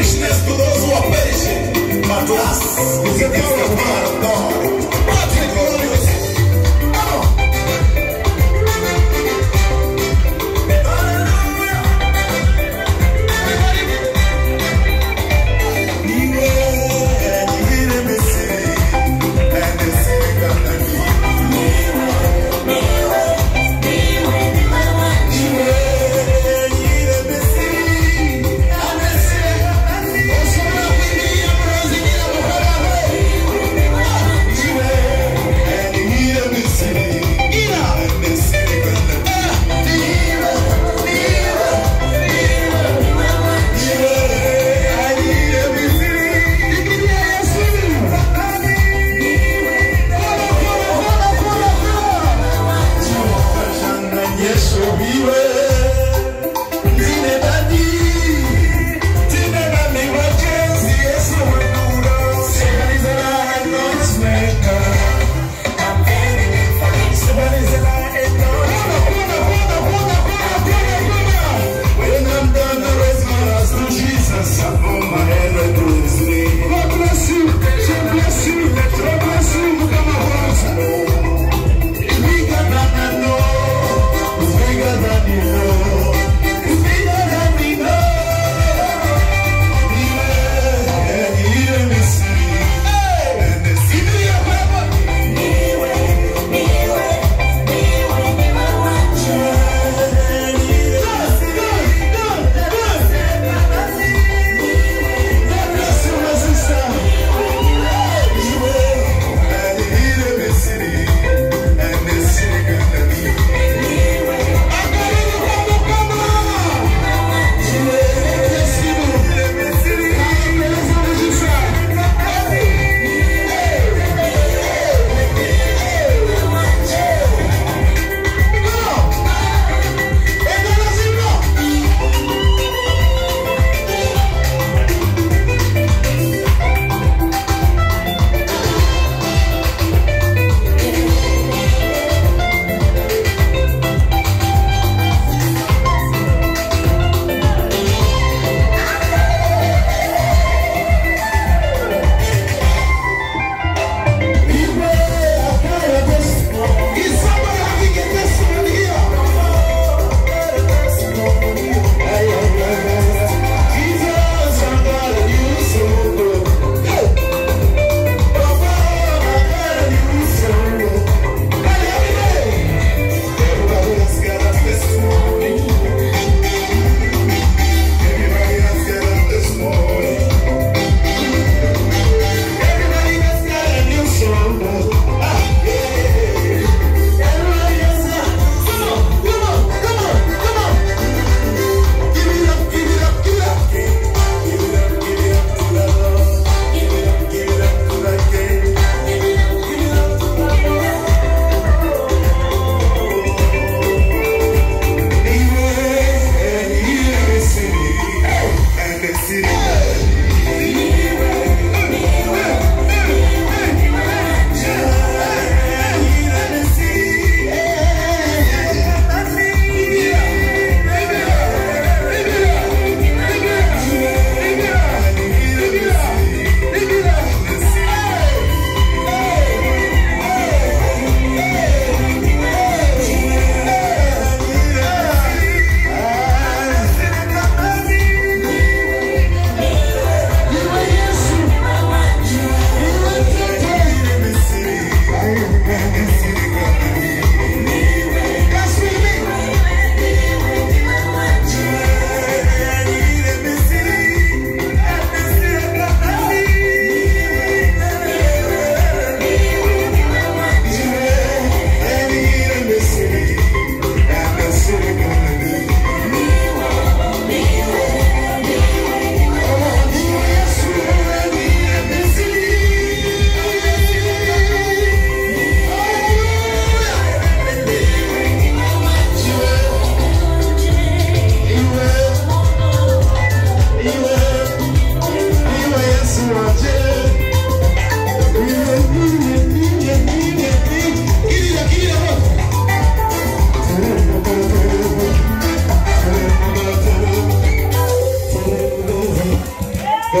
foolishness to those who are perishing, but to us God.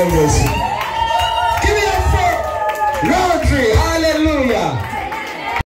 God